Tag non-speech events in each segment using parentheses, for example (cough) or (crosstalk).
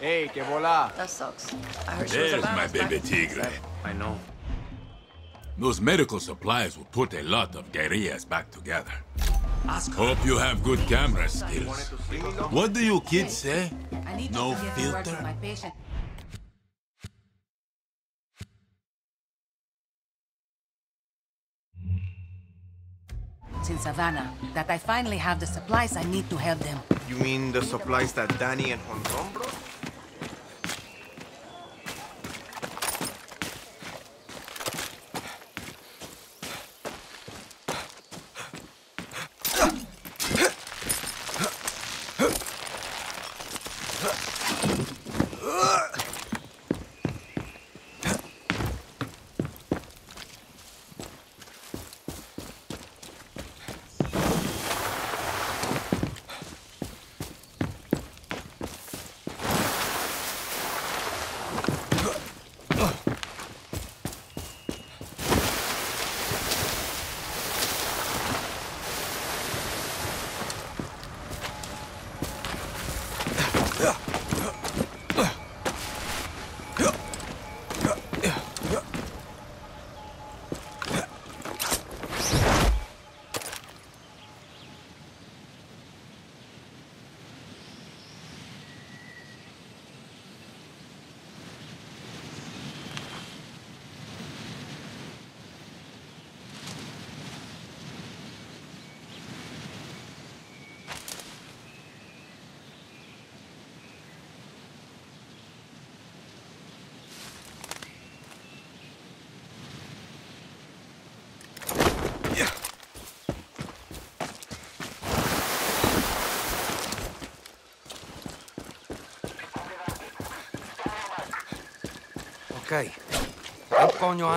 Hey, que bola. That sucks. I heard she was a There's my baby tigre. I know. Those medical supplies will put a lot of guerrillas back together. Hope you have good camera skills. What do you kids say? I need No to get to work filter? my patient. In Savannah, that I finally have the supplies I need to help them. You mean the supplies that Dani and Honron brought? Ok. ¿Qué coño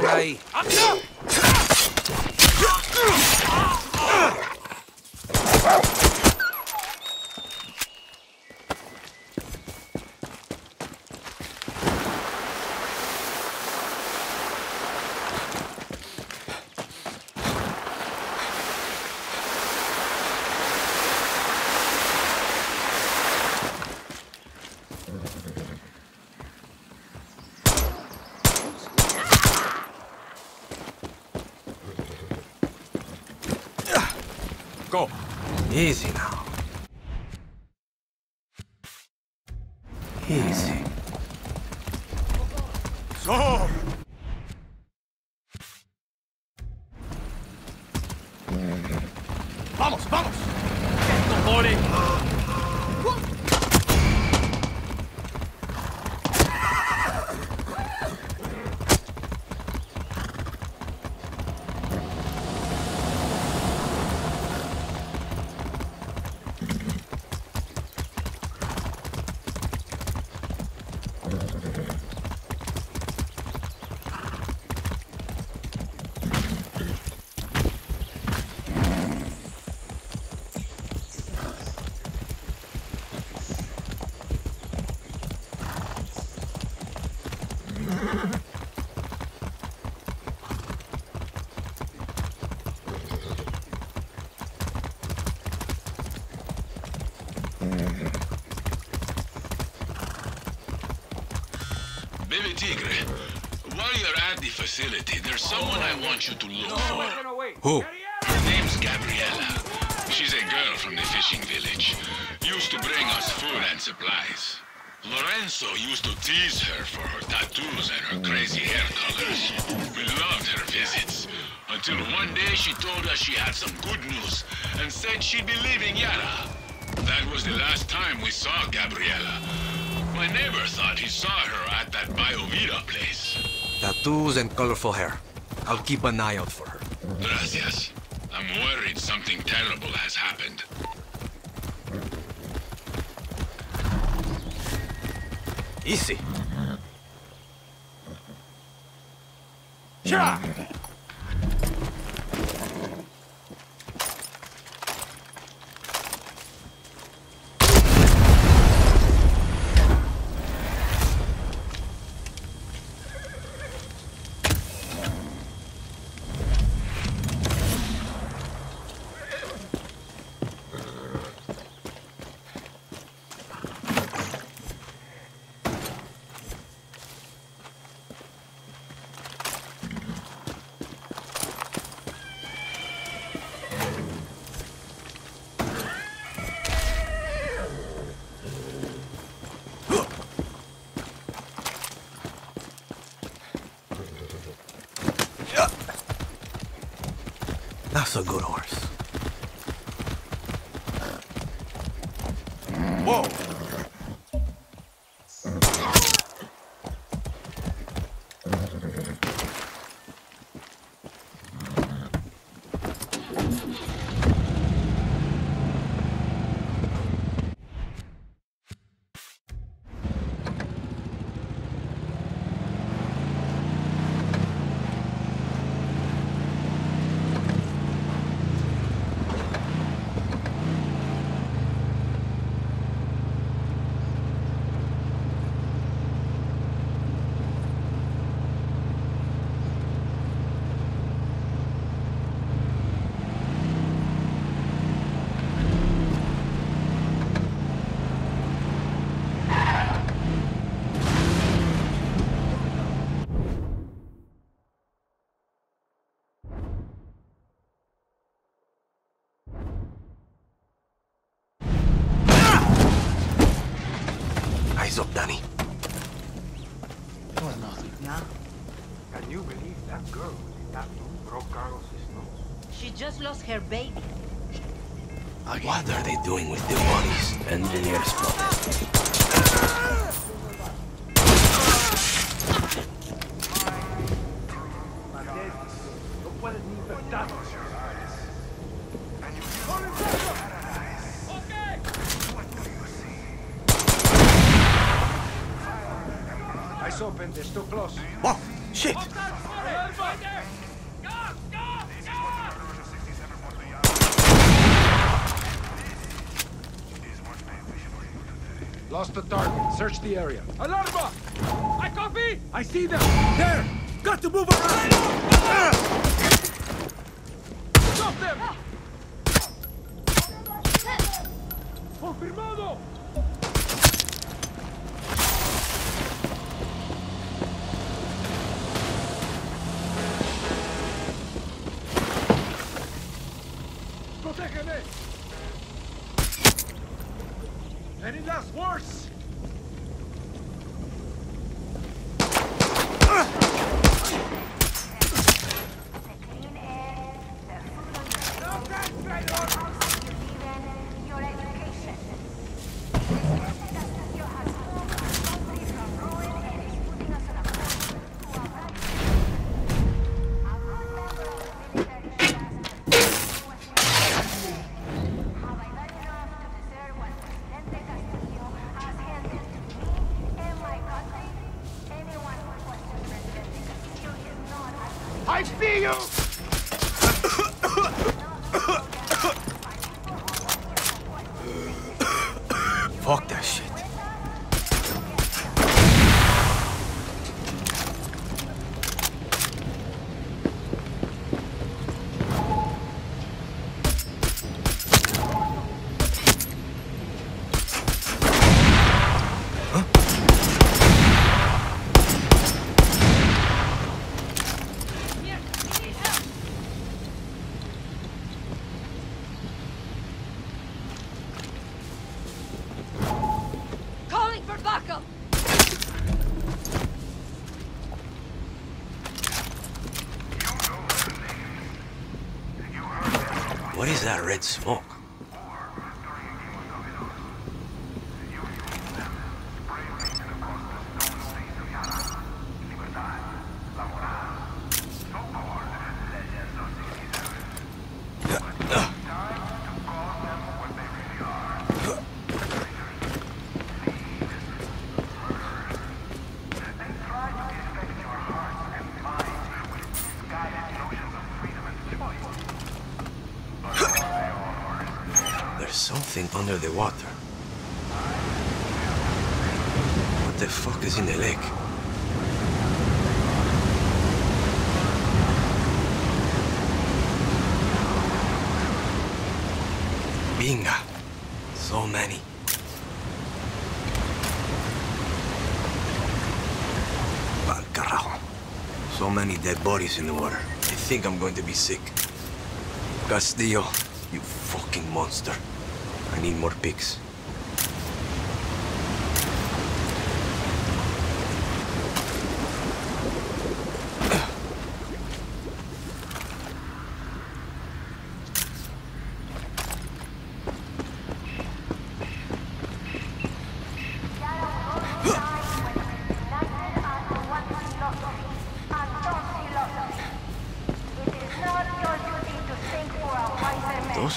Easy now. Baby Tigre, while you're at the facility, there's someone I want you to look for. Who? Her name's Gabriela. She's a girl from the fishing village. Used to bring us food and supplies. Lorenzo used to tease her for her tattoos and her crazy hair colors. We loved her visits. Until one day she told us she had some good news and said she'd be leaving Yara. That was the last time we saw Gabriela. My neighbor thought he saw her at that Biovita place. Tattoos and colorful hair. I'll keep an eye out for her. Gracias. I'm worried something terrible has happened. Easy. loves Eyes up, Danny. It was nothing. Yeah? Can you believe that girl with the tattoo broke Carlos's nose? She just lost her baby. What are they doing with the bodies? Engineer spotted. Search the area. Alarma! I copy! I see them! There! Got to move around! Stop them! Confirmado! ¡Protégeme! Any last words? I see you! Fuck that shit. Calling for backup! What is that red smoke? There's something under the water. What the fuck is in the lake? Binga. So many. Pal carajo. So many dead bodies in the water. I think I'm going to be sick. Castillo, you fucking monster. I need more pics.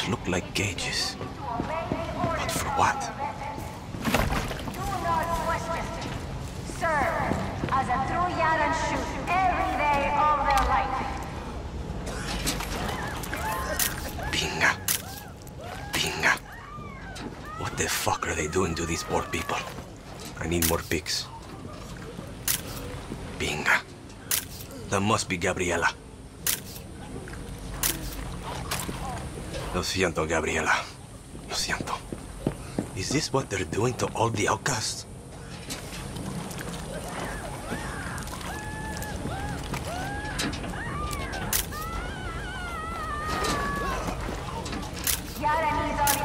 look like cages. But for what? Do not question. Serve as a true Yaran shoot every day of their life. Pinga. Pinga. What the fuck are they doing to these poor people? I need more pics. Pinga. That must be Gabriela. Lo siento, Gabriela. Lo siento. Is this what they're doing to all the outcasts? Yaran needs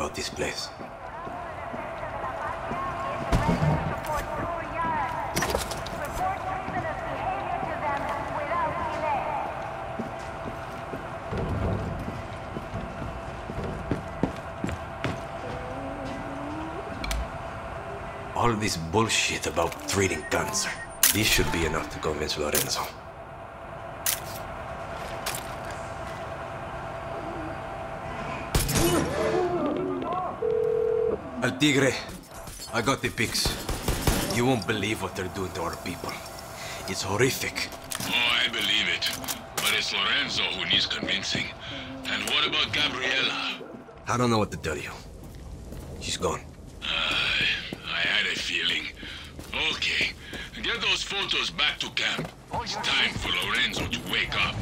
about this place. All this bullshit about treating cancer. This should be enough to convince Lorenzo. Tigre, I got the pics. You won't believe what they're doing to our people. It's horrific. Oh, I believe it. But it's Lorenzo who needs convincing. And what about Gabriela? I don't know what to tell you. She's gone. I, I had a feeling. Okay, get those photos back to camp. It's time for Lorenzo to wake up.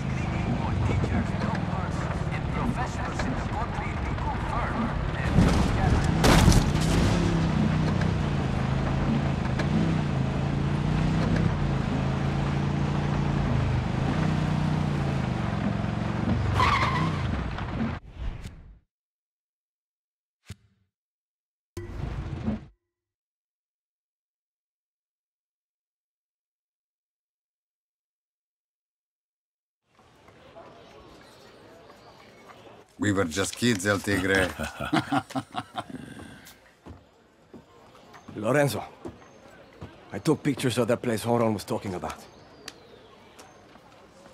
Screaming for teachers, doctors, and professionals in the country to confirm that Yaran We were just kids, El Tigre. (laughs) Lorenzo, I took pictures of that place Horon was talking about.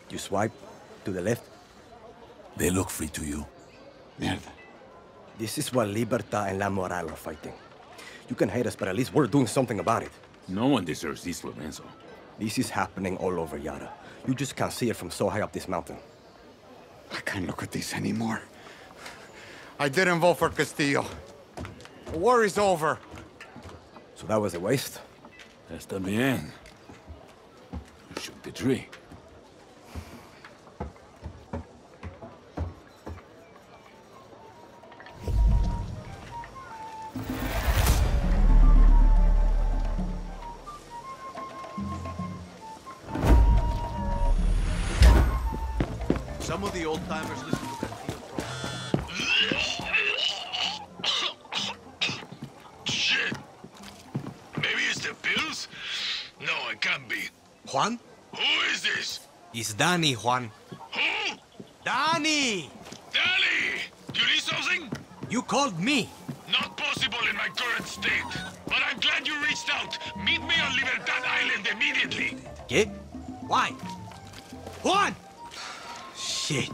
You swipe to the left. They look free to you. Mierda. This is what Libertad and La Moral are fighting. You can hate us, but at least we're doing something about it. No one deserves this, Lorenzo. This is happening all over Yara. You just can't see it from so high up this mountain. I can't look at this anymore. I didn't vote for Castillo. The war is over. So that was a waste? Está bien. You shook the tree. The pills? No, it can't be. Juan? Who is this? It's Dani, Juan. Who? Dani! Dani! You need something? You called me. Not possible in my current state. But I'm glad you reached out. Meet me on Libertad Island immediately. ¿Qué? Why? Juan! Shit.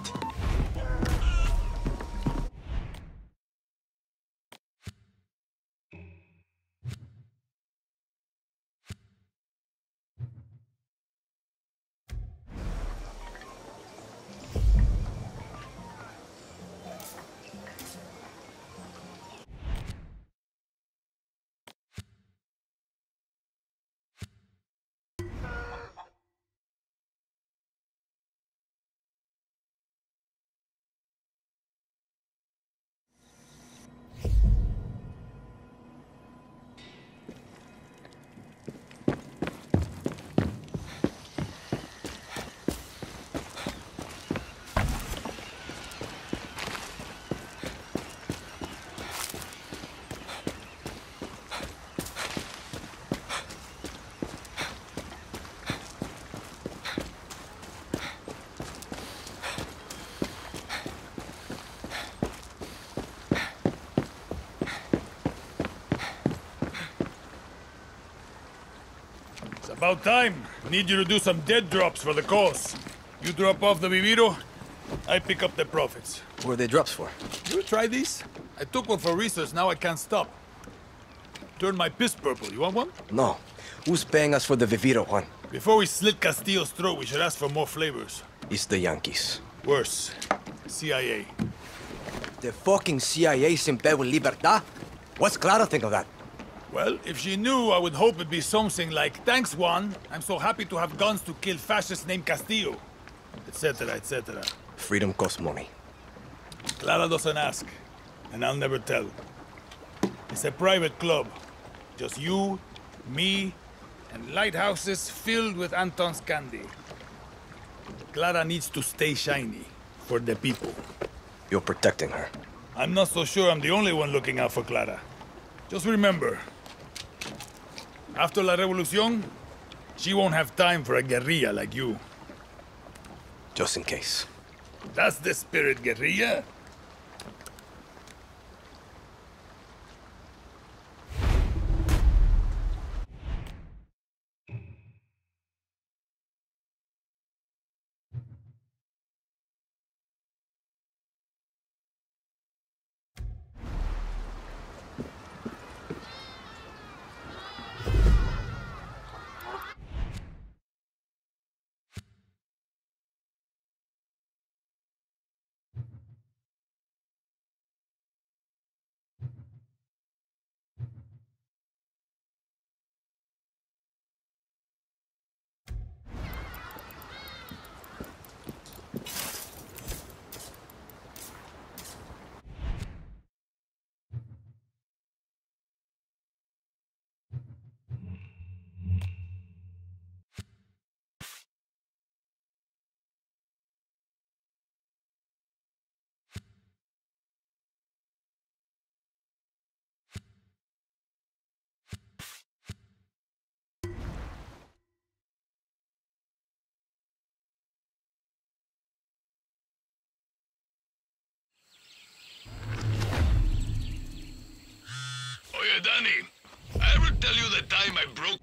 About time. Need you to do some dead drops for the cause. You drop off the Viviro, I pick up the profits. Where are they drops for? You try these? I took one for research, now I can't stop. Turn my piss purple. You want one? No. Who's paying us for the Viviro, Juan? Before we slit Castillo's throat, we should ask for more flavors. It's the Yankees. Worse. CIA. The fucking CIA's in bed with Libertad? What's Clara think of that? Well, if she knew, I would hope it'd be something like, Thanks, Juan. I'm so happy to have guns to kill fascists named Castillo. Etc., etc. Freedom costs money. Clara doesn't ask, and I'll never tell. It's a private club. Just you, me, and lighthouses filled with Anton's candy. Clara needs to stay shiny for the people. You're protecting her. I'm not so sure I'm the only one looking out for Clara. Just remember, after La Revolucion, she won't have time for a guerrilla like you. Just in case. That's the spirit, guerrilla. Dani, I ever tell you the time I broke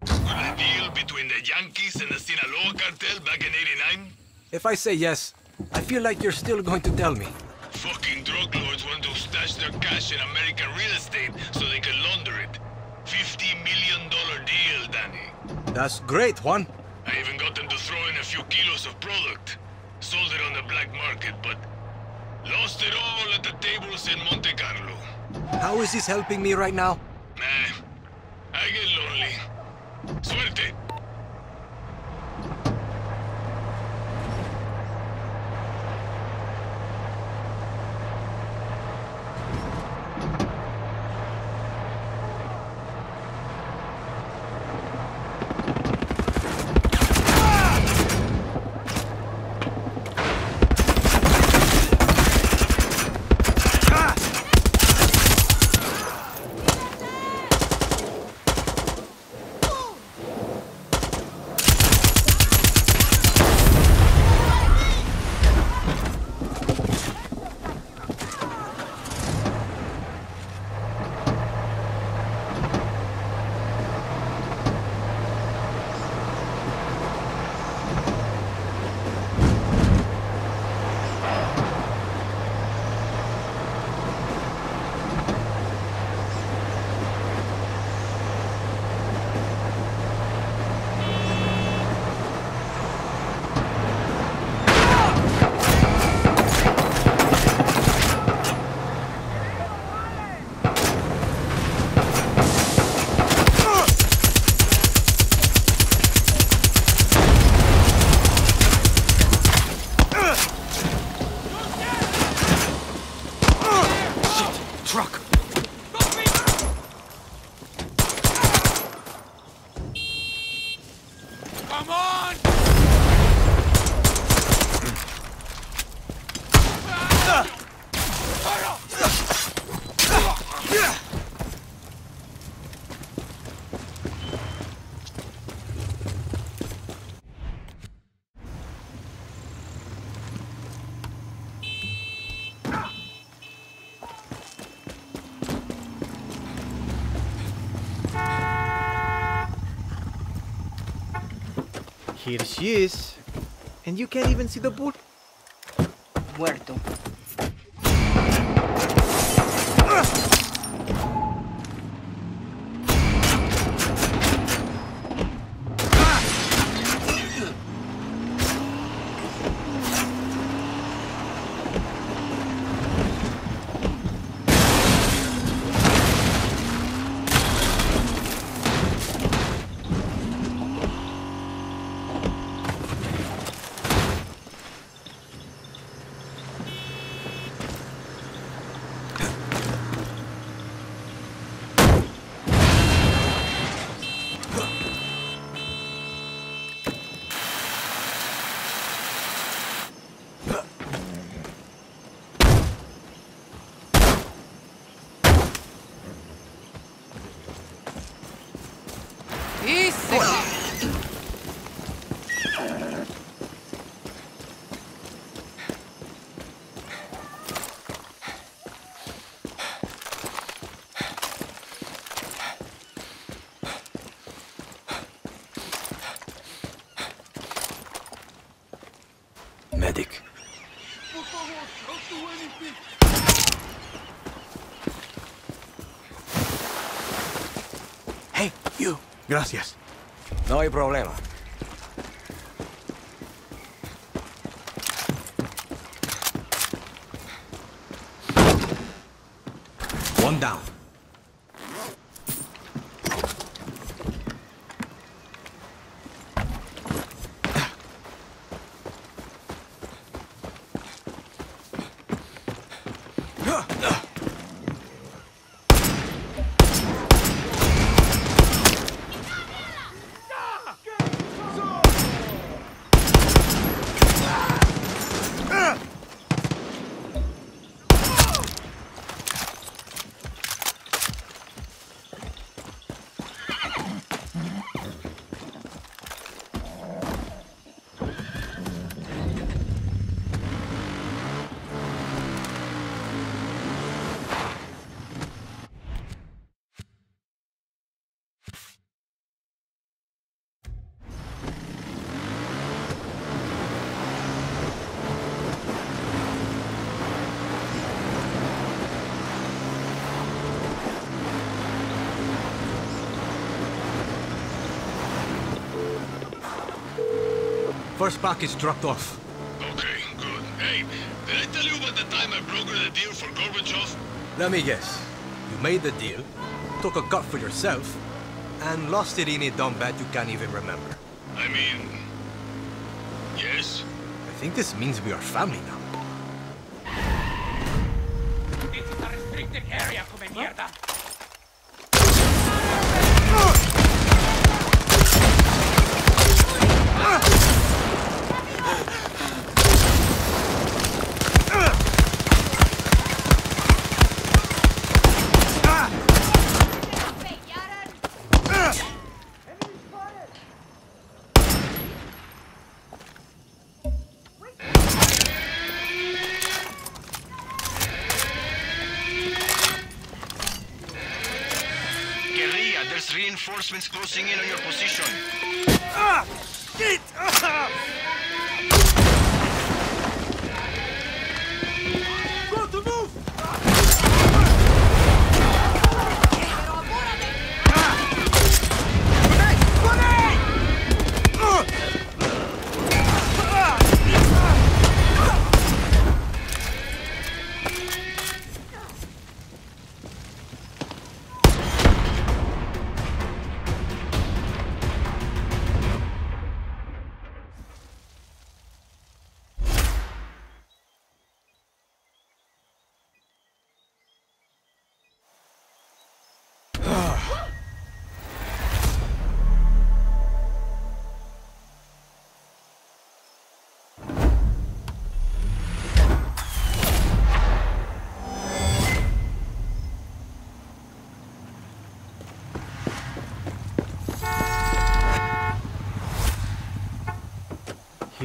the deal between the Yankees and the Sinaloa cartel back in 89? If I say yes, I feel like you're still going to tell me. Fucking drug lords want to stash their cash in American real estate so they can launder it. $50 million deal, Dani. That's great, Juan. I even got them to throw in a few kilos of product. Sold it on the black market, but lost it all at the tables in Monte Carlo. How is this helping me right now? Nah, I get lonely. Suerte! Here she is. And you can't even see the bull. Muerto. Easy. Medic. Gracias. No hay problema. First package dropped off. Okay, good. Hey, did I tell you about the time I brokered a deal for Gorbachev? Let me guess. You made the deal, took a cut for yourself, and lost it in a dumb bet you can't even remember. I mean... Yes? I think this means we are family now. This is a restricted area,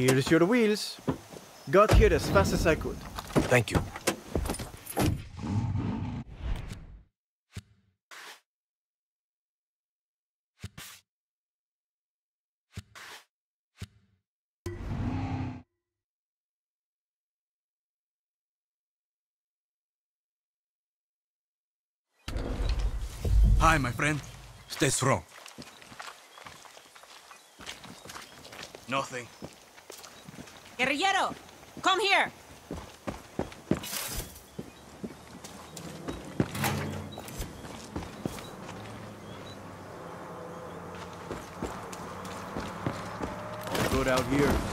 Here's your wheels. Got here as fast as I could. Thank you. Hi, my friend. Stay strong. Nothing. Guerrillero, come here. Good out here.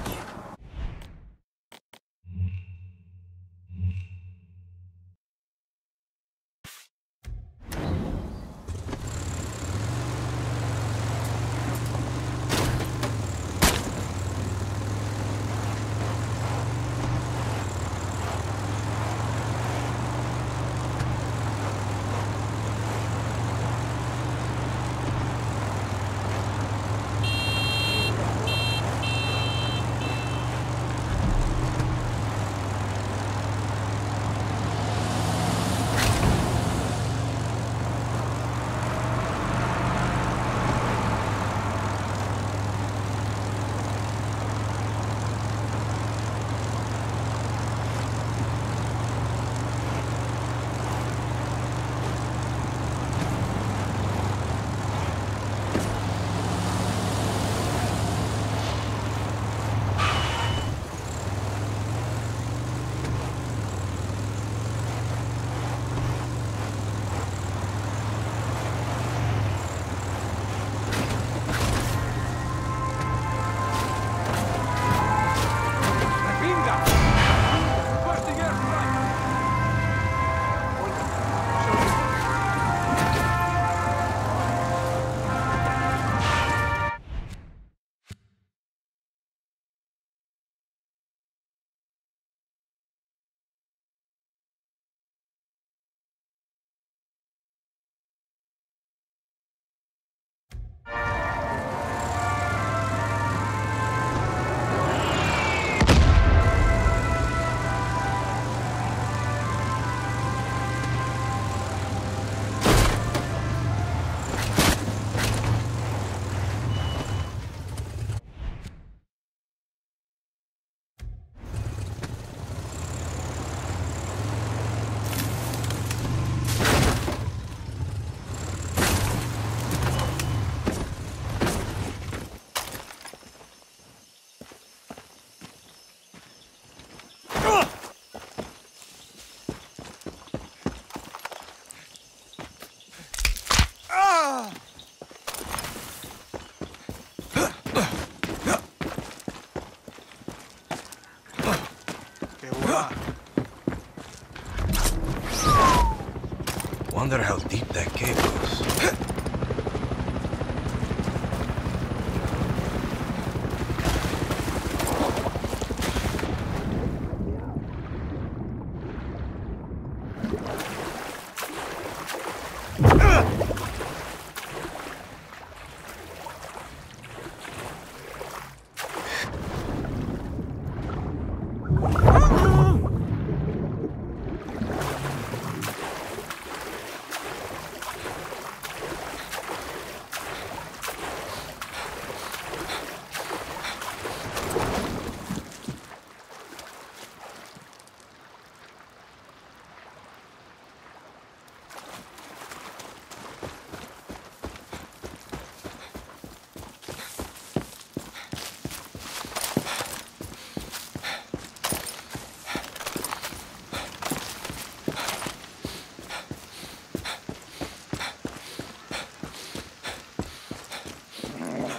I wonder how deep that cave goes.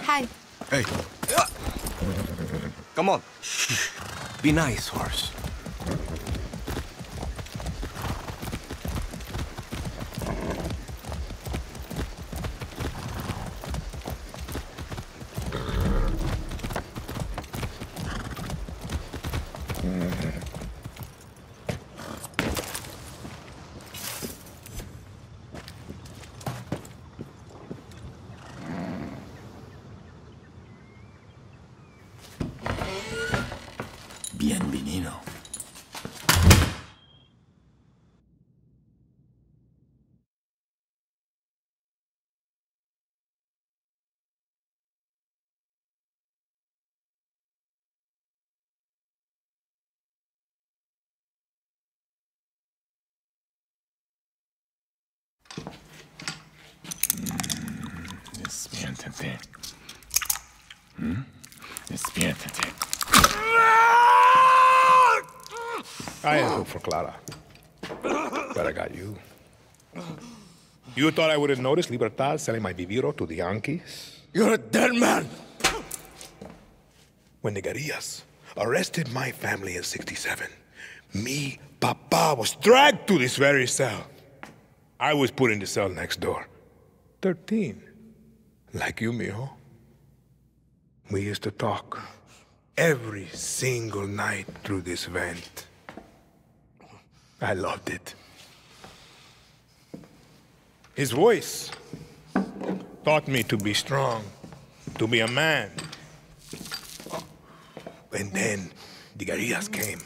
Hi. Hey. Come on. Be nice, horse. I had hope for Clara. But I got you. You thought I would have noticed Libertad selling my Viviro to the Yankees? You're a dead man! When the guerrillas arrested my family in 67, me, Papa, was dragged to this very cell. I was put in the cell next door. 13. Like you, mijo. We used to talk every single night through this vent. I loved it. His voice taught me to be strong, to be a man. And then the guerrillas came.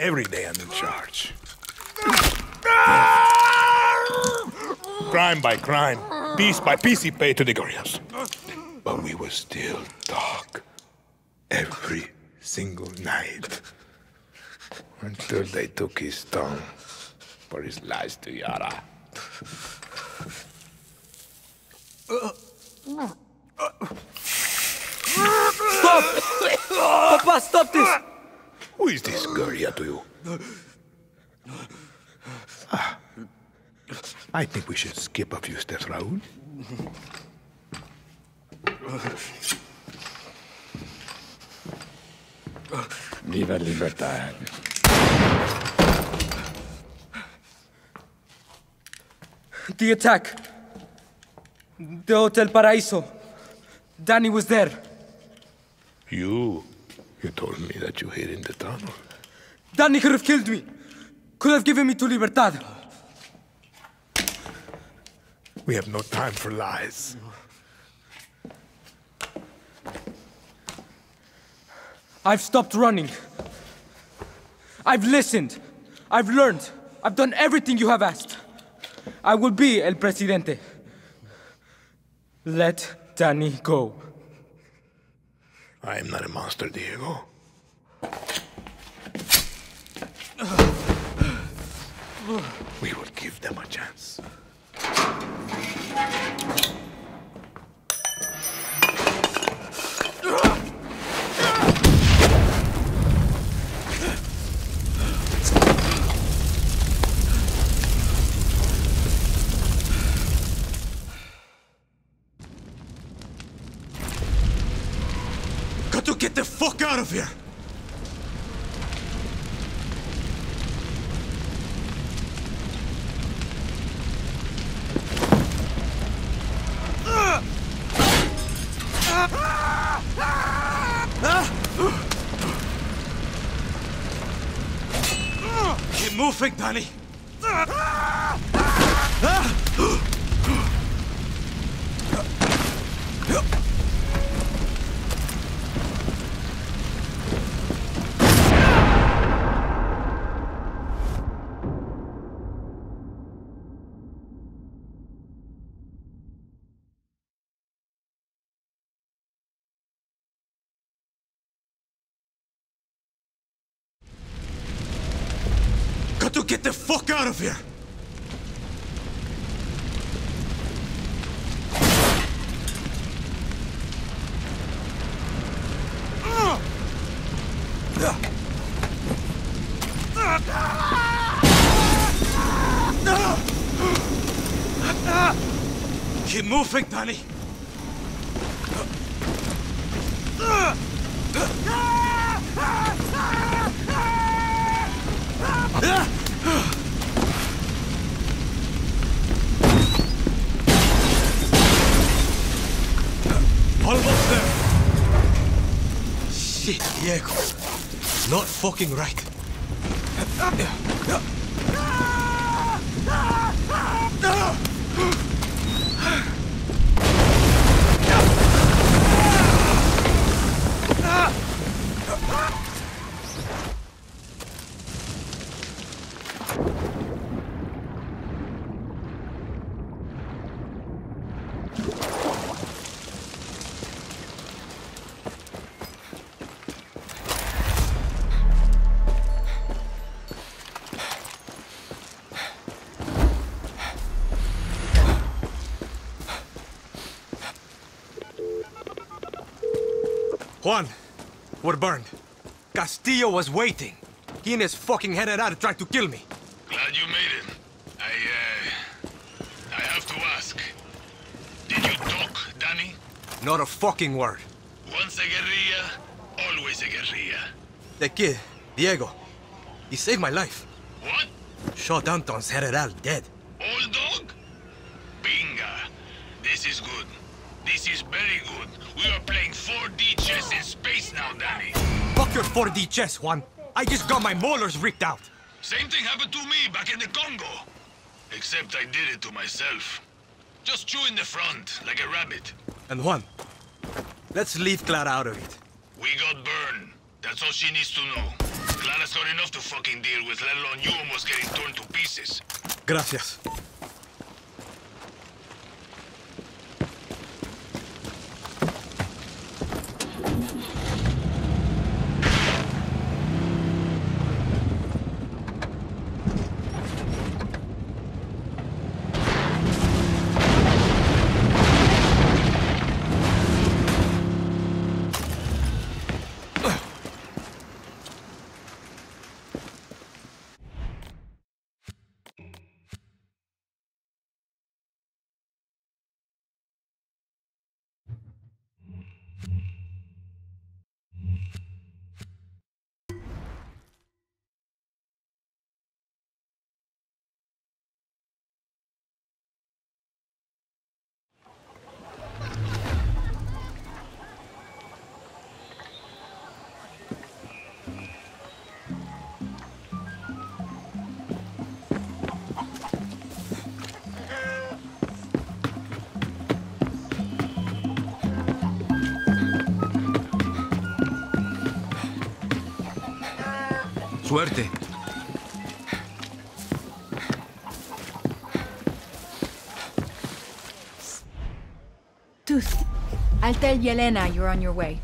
Every day I'm in charge. Crime by crime, piece by piece he paid to the guerrillas. But we were still dark every single night. Until they took his tongue for his lies to Yara. Stop! Papa, stop this! Who is this guerrilla to you? Ah, I think we should skip a few steps, Raúl. Viva Libertad. The attack. The Hotel Paraíso. Dani was there. You, you told me that you hid in the tunnel. Dani could have killed me. Could have given me to Libertad. We have no time for lies. I've stopped running. I've listened. I've learned. I've done everything you have asked. I will be El Presidente. Let Dani go. I am not a monster, Diego. We will give them a chance. Get the out of here! Keep moving, Danny! Almost there! Shit, Diego. Not fucking right. Juan, we're burned. Castillo was waiting. He and his fucking general tried to kill me. Glad you made it. I, uh... I have to ask. Did you talk, Dani? Not a fucking word. Once a guerrilla, always a guerrilla. The kid, Diego, he saved my life. What? Shot Anton's general dead. Your 4D chess, Juan. I just got my molars ripped out. Same thing happened to me back in the Congo. Except I did it to myself. Just chew in the front, like a rabbit. And Juan, let's leave Clara out of it. We got burned. That's all she needs to know. Clara's got enough to fucking deal with, let alone you almost getting torn to pieces. Gracias. Suerte. Tooth, I'll tell Yelena you're on your way.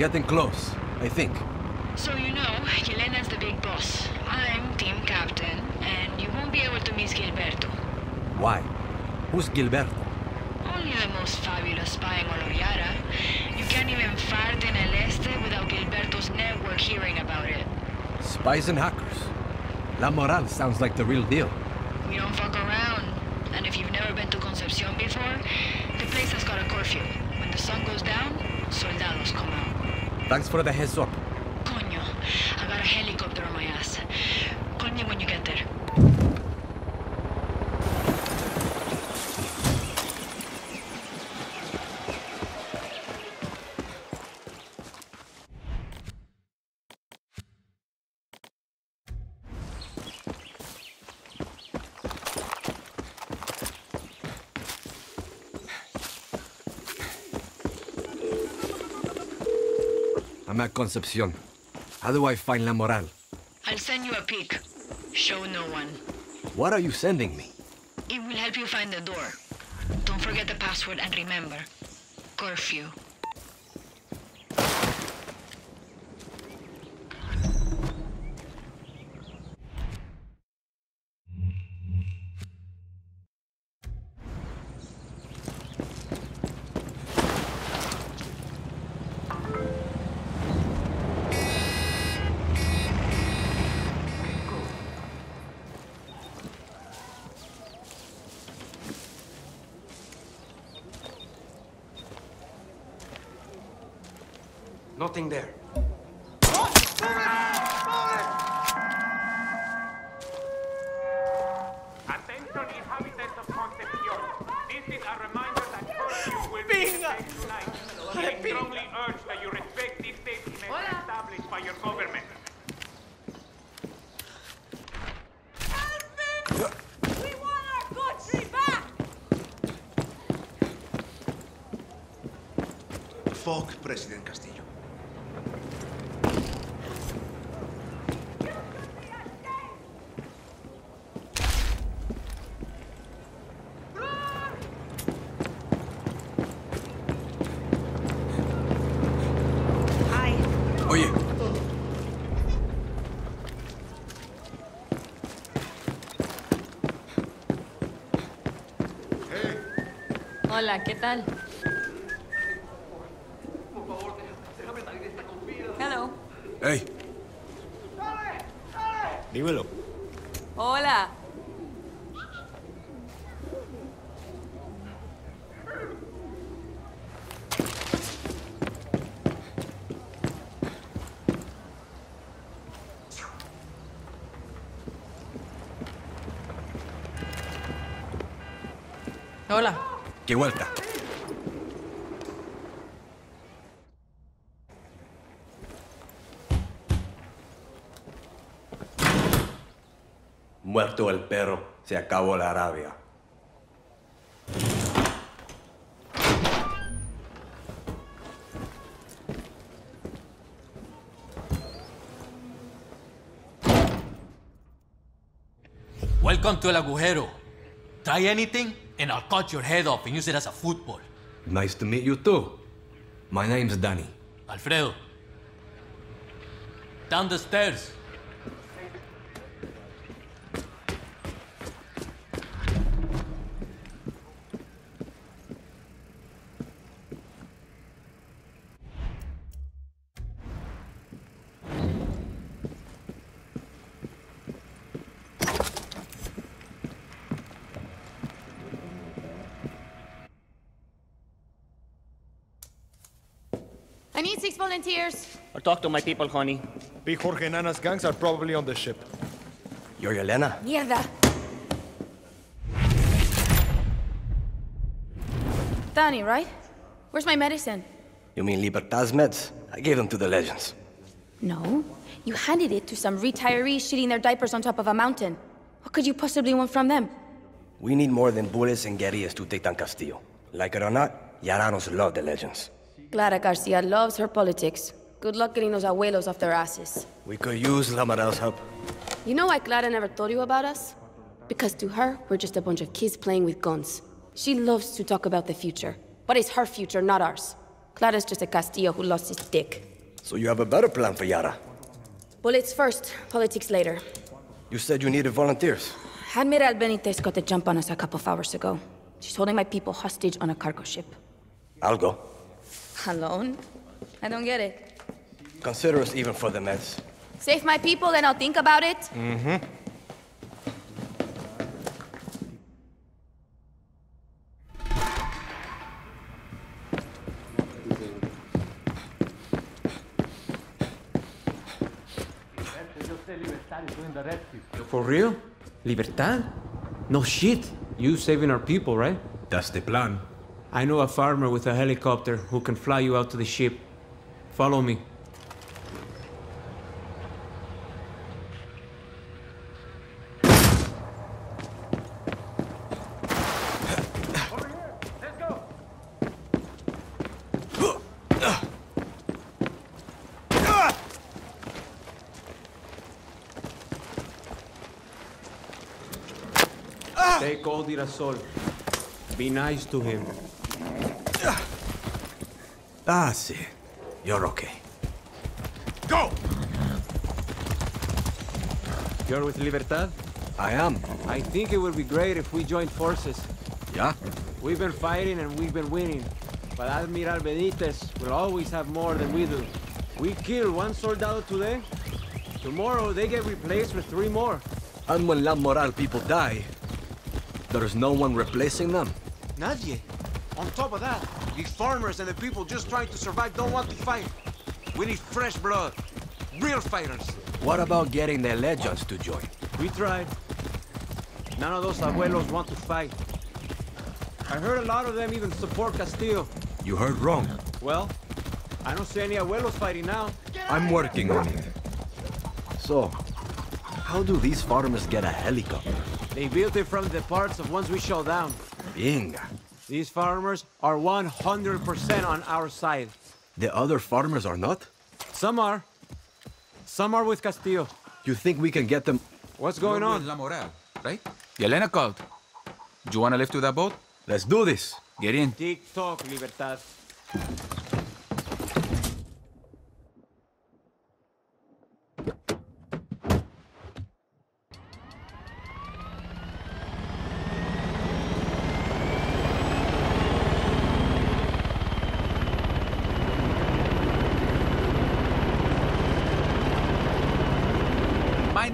Getting close, I think. So you know, Yelena's the big boss. I'm team captain, and you won't be able to miss Gilberto. Why? Who's Gilberto? Only the most fabulous spy in Oloriara. You can't even fart in El Este without Gilberto's network hearing about it. Spies and hackers. La Moral sounds like the real deal. We don't fuck around. And if you've never been to Concepcion before, the place has got a curfew. When the sun goes down, soldados come out. Thanks for the heads up. Coño, I got a helicopter on my ass. Call me when you get there. Concepcion. How do I find La Moral? I'll send you a pic. Show no one. What are you sending me? It will help you find the door. Don't forget the password and remember, curfew. By your government. We want our country back! Fuck President Castillo. Hola, ¿qué tal? Hello. hey, Dímelo. Hola. Hola. Muerto el perro, se acabó la rabia. Welcome to El Agujero. Try anything, and I'll cut your head off and use it as a football. Nice to meet you too. My name's Dani. Alfredo. Down the stairs. I need six volunteers. I'll talk to my people, honey. Big Jorge Nana's gangs are probably on the ship. You're Elena. Mierda. Dani, right? Where's my medicine? You mean Libertad's meds? I gave them to the legends. No. You handed it to some retirees shitting their diapers on top of a mountain. What could you possibly want from them? We need more than bullets and guerrillas to take down Castillo. Like it or not, Yaranos love the legends. Clara Garcia loves her politics. Good luck getting those abuelos off their asses. We could use La Moral's help. You know why Clara never told you about us? Because to her, we're just a bunch of kids playing with guns. She loves to talk about the future, but it's her future, not ours. Clara's just a Castillo who lost his dick. So you have a better plan for Yara. Bullets first, politics later. You said you needed volunteers. Admiral Benitez got the jump on us a couple of hours ago. She's holding my people hostage on a cargo ship. I'll go. Alone? I don't get it. Consider us even for the meds. Save my people, then I'll think about it. Mm-hmm. For real? Libertad? No shit. You saving our people, right? That's the plan. I know a farmer with a helicopter who can fly you out to the ship. Follow me. Take old Irasol. Be nice to him. Ah, see. You're okay. Go! You're with Libertad? I am. I think it would be great if we joined forces. Yeah? We've been fighting and we've been winning. But Admiral Benitez will always have more than we do. We kill one soldado today. Tomorrow they get replaced with three more. And when La Moral people die, there's no one replacing them. Nadie. On top of that, the farmers and the people just trying to survive don't want to fight. We need fresh blood. Real fighters. What about getting the legends to join? We tried. None of those abuelos want to fight. I heard a lot of them even support Castillo. You heard wrong. Well, I don't see any abuelos fighting now. I'm working on it. So, how do these farmers get a helicopter? They built it from the parts of ones we shot down. Binga. These farmers are 100% on our side. The other farmers are not? Some are. Some are with Castillo. You think we can get them... What's going You're on? with La Moral, right? Yelena called. Do you want to lift to that boat? Let's do this. Get in. Tick tock, Libertad.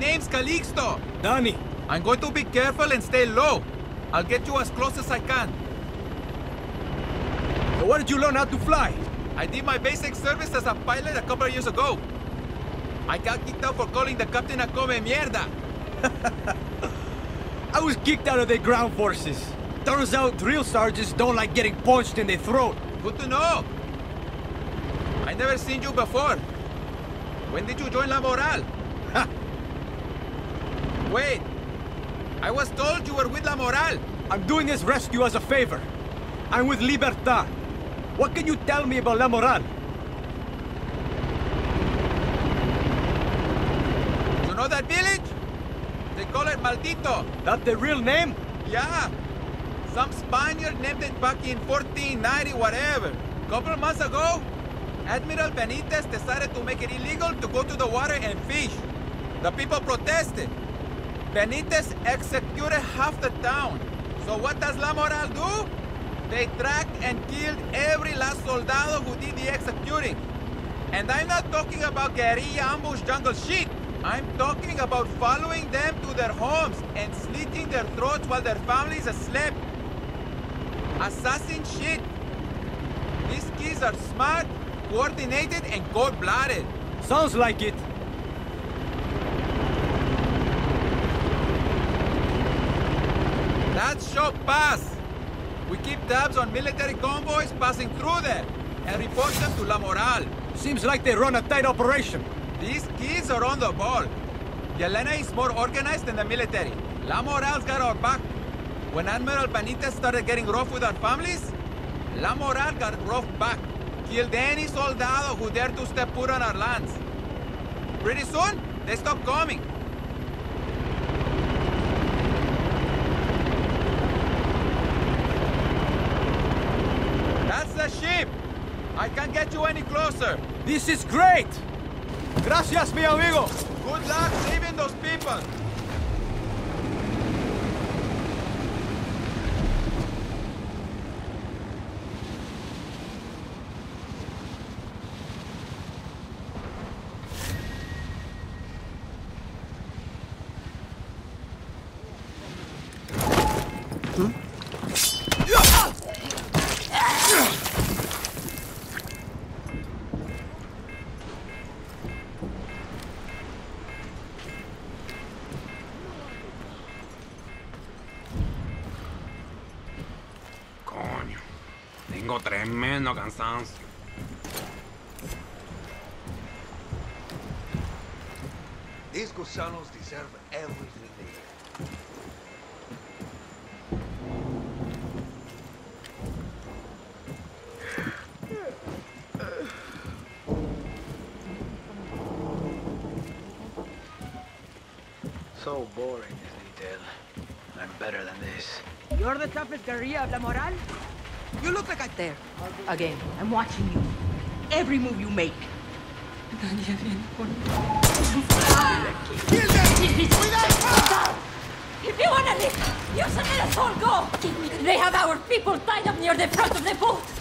Name's Calixto. Dani. I'm going to be careful and stay low. I'll get you as close as I can. So where did you learn how to fly? I did my basic service as a pilot a couple of years ago. I got kicked out for calling the captain a come mierda. (laughs) I was kicked out of the ground forces. Turns out drill sergeants don't like getting punched in the throat. Good to know. I never seen you before. When did you join La Moral? Wait. I was told you were with La Moral. I'm doing this rescue as a favor. I'm with Libertad. What can you tell me about La Moral? You know that village? They call it Maldito. That the real name? Yeah. Some Spaniard named it back in 1490 whatever. Couple months ago, Admiral Benitez decided to make it illegal to go to the water and fish. The people protested. Benitez executed half the town. So what does La Moral do? They tracked and killed every last soldado who did the executing. And I'm not talking about guerrilla ambush jungle shit. I'm talking about following them to their homes and slitting their throats while their families asleep. Assassin shit. These kids are smart, coordinated, and cold-blooded. Sounds like it. Pass. We keep tabs on military convoys passing through there and report them to La Moral. Seems like they run a tight operation. These kids are on the ball. Yelena is more organized than the military. La Moral's got our back. When Admiral Benitez started getting rough with our families, La Moral got rough back. Killed any soldado who dared to step foot on our lands. Pretty soon, they stopped coming. That's the ship. I can't get you any closer. This is great! Gracias, mi amigo! Good luck saving those people. Tengo tremendo cansancio. These gusanos deserve everything they get. So boring, isn't he, I'm better than this. You're the toughest guerrilla of La Moral? You look like a... There. Again, I'm watching you. Every move you make. If you wanna leave, you should let us all go! They have our people tied up near the front of the boat!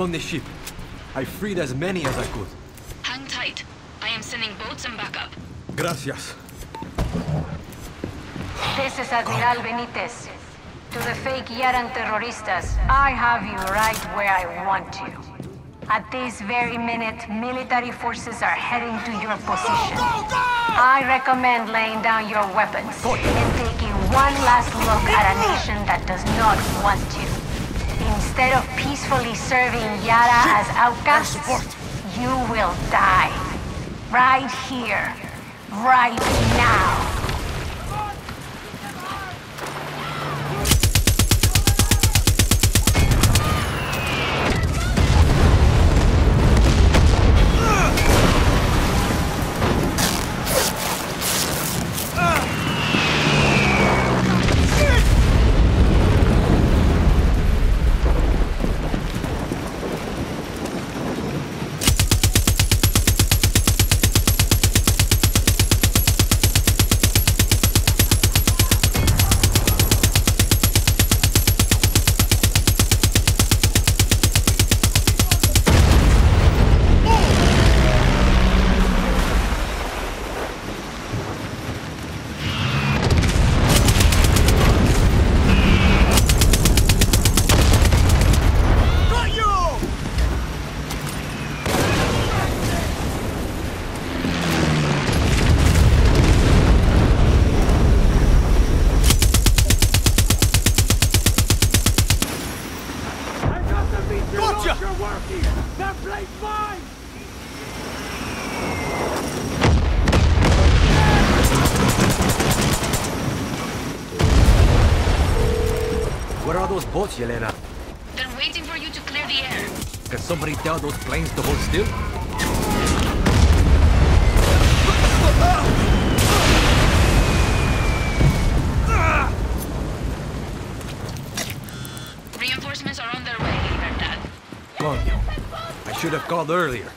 I'm the ship. I freed as many as I could. Hang tight. I am sending boats and backup. Gracias. This is Admiral Benitez. To the fake Yaran terroristas, I have you right where I want you. At this very minute, military forces are heading to your position. I recommend laying down your weapons and taking one last look at a nation that does not want you. Instead of peacefully serving Yara as outcasts, you will die. Right here. Right now. Yelena? They're waiting for you to clear the air. Can somebody tell those planes to hold still? Reinforcements are on their way, Libertad. Coño. I should have called earlier.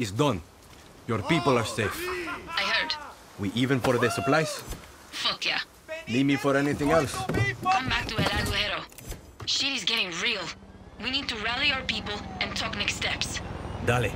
It's done. Your people are safe. I heard. We even for the supplies? Fuck yeah. Need me for anything else? Come back to El Agujero. Shit is getting real. We need to rally our people and talk next steps. Dale.